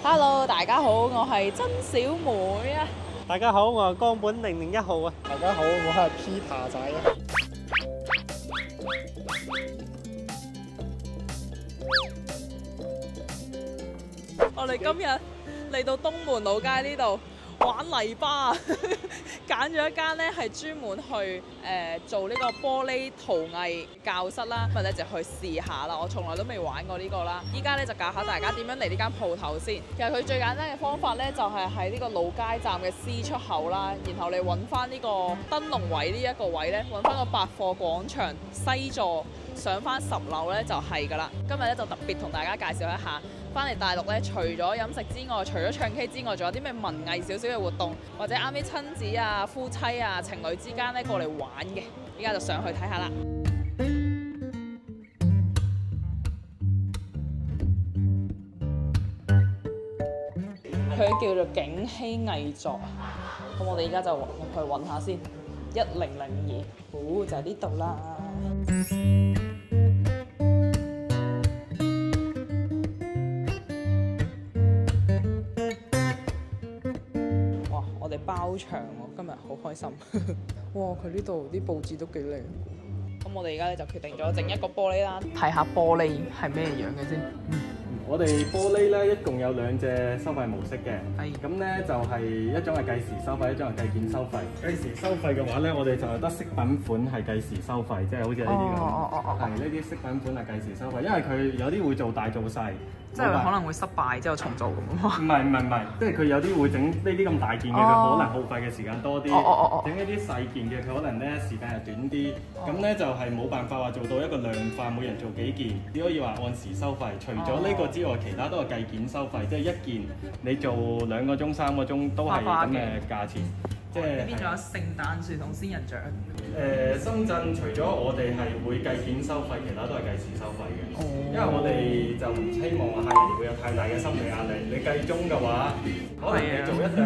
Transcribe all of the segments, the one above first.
Hello，大家好，我係曾小妹啊。大家好，我係江本零零一號啊。大家好，我係 Peter 仔啊。我哋今日嚟到東門老街呢度玩泥巴，揀咗一間咧係專門去誒、做呢個玻璃陶藝教室啦，咁咧就去試下啦。我從來都未玩過呢個啦，依家咧就教下大家點樣嚟呢間鋪頭先。其實佢最簡單嘅方法咧，就係喺呢個老街站嘅 C 出口啦，然後你揾翻呢個燈籠位呢一個位咧，揾翻個百貨廣場西座上翻十樓咧就係㗎啦。今日咧就特別同大家介紹一下。翻嚟大陸咧，除咗飲食之外，除咗唱 K 之外，仲有啲咩文藝少少嘅活動，或者啱啲親子啊、夫妻啊、情侶之間咧過嚟玩嘅，依家就上去睇下啦。佢叫做景熙藝作，咁我哋而家就入去揾下先，一零零二，哦就係呢度啦。場喎，今日好開心。哇！佢呢度啲佈置都幾靚。咁我哋而家咧就決定咗整一個玻璃啦，睇下玻璃係咩樣嘅先。我哋玻璃咧一共有兩隻收費模式嘅，係咁咧就係、一種係計時收費，一種係計件收費。計時收費嘅話咧，我哋就係得飾品款係計時收費，即係好似呢啲咁。哦哦哦哦係呢啲飾品款係計時收費，因為佢有啲會做大做細，即係可能會失敗之後重做咁啊。唔係唔係唔係，即係佢有啲會整呢啲咁大件嘅，佢、哦可能耗費嘅時間多啲。整一啲細件嘅，佢可能咧時間又短啲。咁咧、就係冇辦法話做到一個量化，每人做幾件，只可以話按時收費。除咗呢個之外，其他都係計件收費，即係一件你做兩個鐘、三個鐘都係咁嘅價錢。即係呢邊仲有聖誕樹同仙人掌。誒、深圳除咗我哋係會計件收費，其他都係計時收費嘅。哦因為我哋就唔希望客人會有太大嘅心理壓力。你計鐘嘅話，可能你做一朵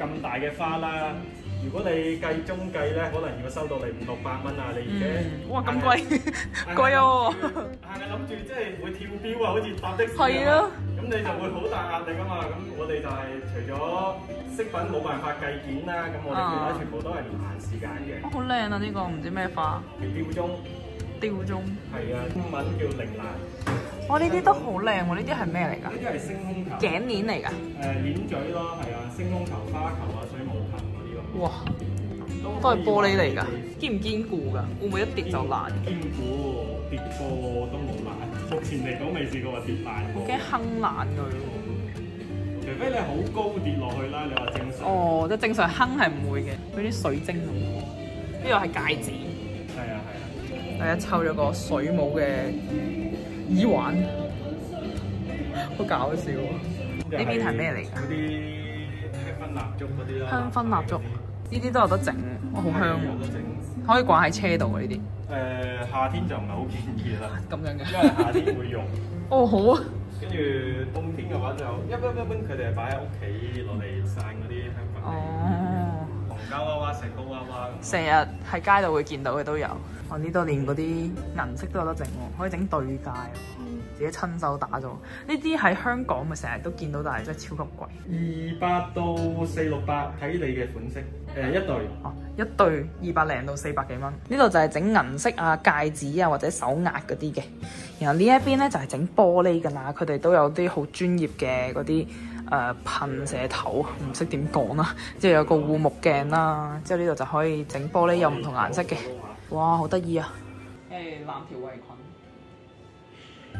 咁大嘅花啦。如果你計中計咧，可能要收到你五六百蚊啊！你而家、嗯哇咁貴 貴啊喎係咪諗住即係會跳標啊？好似搭的士係啊咁你就會好大壓力噶嘛！咁我哋就係除咗飾品冇辦法計件啦，咁我哋其他啊全部都係唔限時間嘅。好靚啊！呢、個唔知咩花，吊鐘吊鐘。係啊，英文叫鈴蘭。哇！呢啲都好靚喎，呢啲係咩嚟㗎？呢啲係星空球。頸鏈嚟㗎。誒鏈嘴咯，係啊，星空球、花球啊、水母。哇！都係玻璃嚟㗎，堅唔堅固㗎？會唔會一跌就爛？堅固跌過都冇爛，目前嚟講未試過話跌爛過。驚坑爛佢除非你好高跌落去啦，你話正。常。哦，即係正常坑係唔會嘅，嗰啲水晶咁。呢個係戒指，係啊係啊。大家抽咗個水母嘅耳環，好搞笑啊！呢邊係咩嚟㗎嗰啲香薰蠟燭嗰啲啦。香薰蠟燭，呢啲都有得整，哇！好香有得喎，整。可以掛喺車度啊！呢啲誒夏天就唔係好建議啦，咁樣嘅。因為夏天會用。哦，好啊。跟住冬天嘅話就一般一般佢哋係擺喺屋企攞嚟散嗰啲香粉。哦。紅膠娃娃、石膏娃娃。成日喺街度會見到嘅都有。我呢度連嗰啲銀色都有得整喎，可以整對戒喎，自己親手打咗。呢啲喺香港咪成日都見到，但係真係超級貴。二百到四六百，睇你嘅款式。誒、一對哦，一對二百零到四百幾蚊。呢度就係整銀色啊、戒指啊或者手鐲嗰啲嘅。然後呢一邊咧就係整玻璃㗎啦，佢哋都有啲好專業嘅嗰啲誒噴射頭，唔識點講啦。即係有個護目鏡啦，之後呢度就可以整玻璃有唔同顏色嘅。哇，好得意啊！誒，藍條圍裙，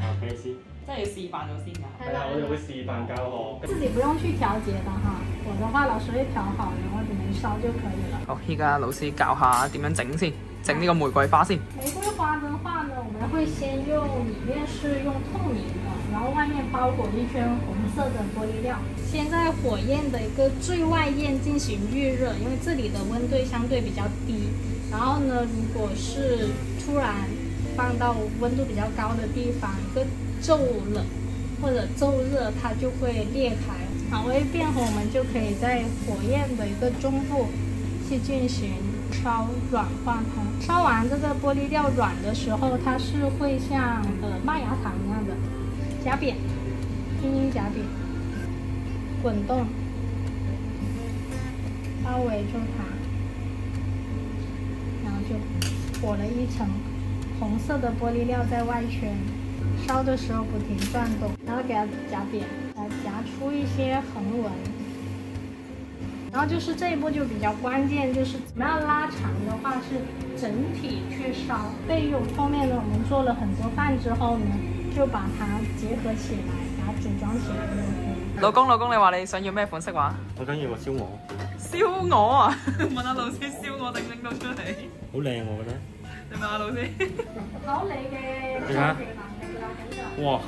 啊，咩先？即係要示範咗先㗎。係啊，我哋會示範教學。自己不用去調節的哈，我的話老師會調好，然後你們燒就可以了。好，依家老師教下點樣整先，整呢個玫瑰花先。玫瑰花的话呢，我们会先用里面是用透明的，然后外面包裹一圈红色的玻璃料。先在火焰的一个最外焰进行预热，因为这里的温度相对比较低。然后呢，如果是突然放到温度比较高的地方，一个骤冷或者骤热，它就会裂開。好，微变红，我们就可以在火焰的一个中部去进行烧软化它。烧完这个玻璃料软的时候，它是会像呃麦芽糖一样的夹扁，轻轻夹扁。滚动，包围住它，然后就裹了一层红色的玻璃料在外圈，烧的时候不停转动，然后给它夹扁，来夹出一些横纹。然后就是这一步就比较关键，就是怎么样拉长的话是整体去烧备用。后面呢，我们做了很多饭之后呢，就把它结合起来，把它組裝起来。老公，老公，你話你想要咩款式話？我？想要個燒鵝，燒鵝啊！問下老師燒鵝整唔整到出嚟？好靚我？覺得。你問下老師。好你嘅哇！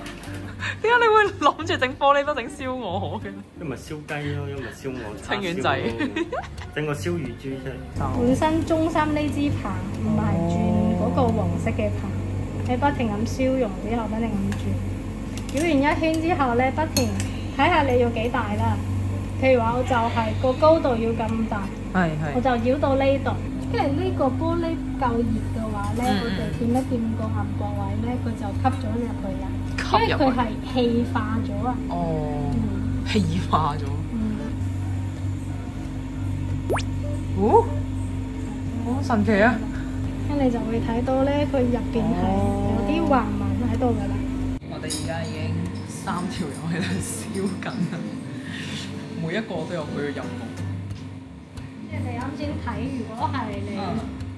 點解你會諗住整玻璃都整燒鵝嘅？一咪燒雞咯，一咪燒鵝。清遠仔整個燒乳豬出嚟。本身中心呢支棒唔係轉嗰個黃色嘅棒，你不停咁燒融之後，不停咁轉，繞完一圈之後咧，不停睇下你要幾大啦。譬如話我就係個高度要咁大，係我就繞到呢度。跟住呢個玻璃夠熱嘅話咧，嗯我哋掂一掂個暗角位咧，佢就吸咗入去啦。吸入去因為佢係氣化咗啊。哦，嗯氣化咗。嗯。哦，好神奇啊！跟住你就會睇到咧，佢入邊係有啲橫紋喺度噶啦。我哋而家已經三條友喺度燒緊啦，每一個都有佢嘅任務。即係你啱先睇，如果係你嗯。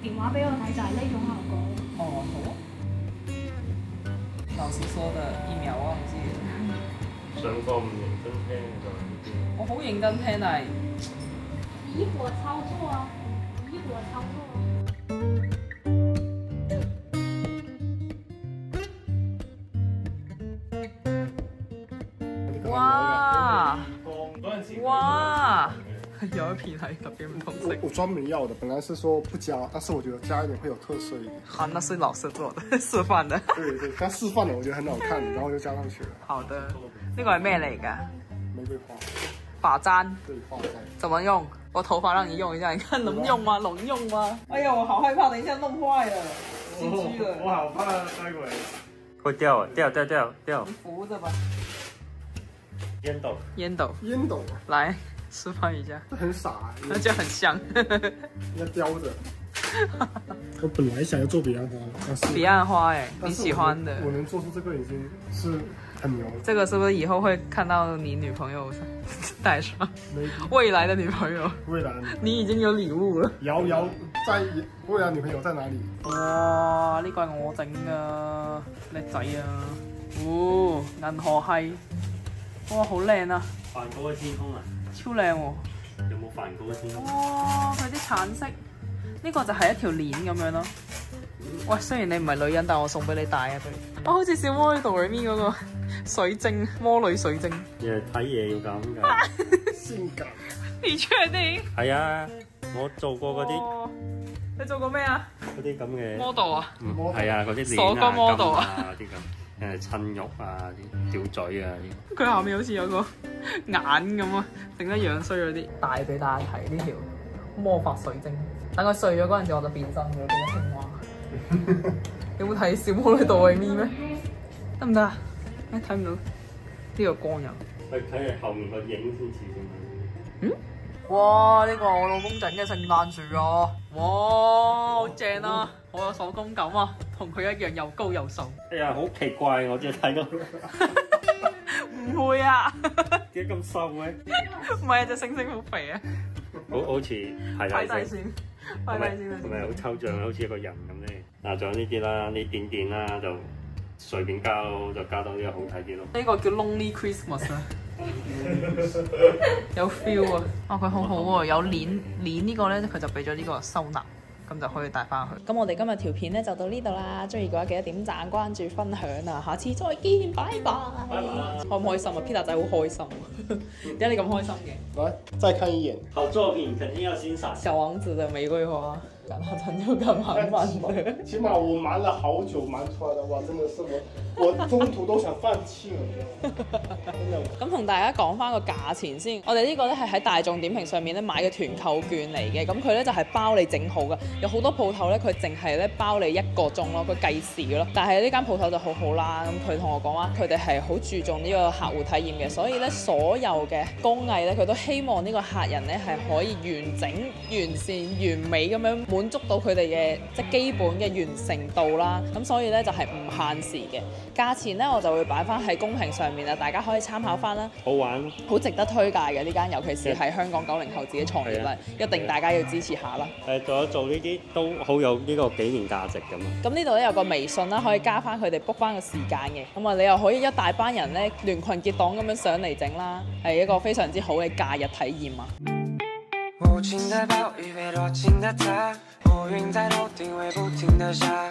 電話俾我睇，就係呢種效果。哦，好。老師說的一秒忘記了，上課唔認真聽就我好認真聽，但係以火操作啊，以火操作。哇。哇，有一片係特別唔同色。我我專門要的，本来是说不加，但是我觉得加一点会有特色一点。好，那是老师做的 示范的。对对，他示范的我觉得很好看，然后就加上去了。好的，呢個係咩嚟㗎？玫瑰花，发簪。對，花在。怎麼用？我頭髮讓你用一下，你看能用嗎？能用嗎？哎呀，我好害怕，等一下弄壞了，我我好怕待會。會掉啊！掉掉掉掉！扶着吧。烟斗。烟斗，烟斗，來示范一下，這很傻，那就很像。要叼着。我本来想要做彼岸花，但是彼岸花，哎，你喜欢的我能，做出这个已经是很牛了。这个是不是以后会看到你女朋友戴上未来的女朋友，未來你已经有礼物了。瑤瑤在未來女朋友在哪里？哇！呢個係我整噶，叻仔啊！哦，銀河系，哇，好靚啊，梵高嘅天空啊！超靚喎！有冇梵高嘅天空？哇！佢啲橙色，呢、個就係一條鏈咁樣咯。喂，雖然你唔係女人，但我送俾你戴啊！佢，我好似小魔女 d o 面嗰個 水晶魔女水晶。日日睇嘢要咁㗎。性感。你確定？係啊，我做過嗰啲哦你做過咩啊嗰啲咁嘅。？model 啊？嗯係啊，嗰啲鎖鏈啊、個 model 金啊嗰啲咁，誒襯肉啊、啲吊嘴啊啲。佢下面好似有個 眼咁啊，整得樣衰咗啲。帶俾大家睇呢條魔法水晶，等佢碎咗嗰陣時，我就變身咗，變咗青蛙。有冇睇小魔女度係咪咩？得唔得啊？誒睇唔到呢個光又。去睇下後面個影先似啫嘛。哇！呢、個我老公整嘅聖誕樹啊！哇，好正啊！好有手工感啊，同佢一樣又高又瘦。哎呀，好奇怪，我只係睇到唔會啊，點解咁瘦嘅？唔係啊，隻星星好肥啊，好好似係大聲，快大線，快係咪大線啊！係咪好抽象好似一個人咁咧？嗱，仲有呢啲啦，呢點點啦，就隨便加咯，就加到呢個好睇啲咯。呢個叫 Lonely Christmas 啊，有 feel 啊！啊，佢好好喎，有鏈鏈呢個咧，佢就俾咗呢個收納。咁就可以帶翻去。咁我哋今日條片咧就到呢度啦，中意嘅話記得點讚、關注、分享啊！下次再見，拜拜。開唔開心啊？Peter 仔好開心，點解你咁開心嘅？來，再看一眼。好作品肯定要欣賞。小王子的玫瑰花。跟阿陳要咁肯問嘅。起码我瞒了好久瞒出来的，哇，真的是我我中途都想放棄了。咁同大家講翻個價錢先，我哋呢個咧係喺大眾點評上面咧買嘅團購券嚟嘅，咁佢咧就係包你整好嘅，有好多鋪頭咧佢淨係咧包你一個鐘咯，佢計時嘅咯。但係呢間鋪頭就好好啦，咁佢同我講話佢哋係好注重呢個客戶體驗嘅，所以咧所有嘅工藝咧佢都希望呢個客人咧係可以完整、完善、完美咁樣滿足到佢哋嘅即係基本嘅完成度啦。咁所以咧就係唔限時嘅，價錢咧我就會擺翻喺公屏上面啊，大家可以參考翻啦。好玩，好值得推介嘅呢間，尤其是喺香港九零後自己創業啦一定大家要支持下啦。誒仲有做呢啲都好有呢個紀念價值㗎嘛。咁呢度咧有個微信啦，可以加翻佢哋 book 翻個時間嘅。咁啊，你又可以一大班人咧聯群結黨咁樣上嚟整啦，係一個非常之好嘅假日體驗啊！无情的暴雨被多情的他，乌云在头顶会不停的下。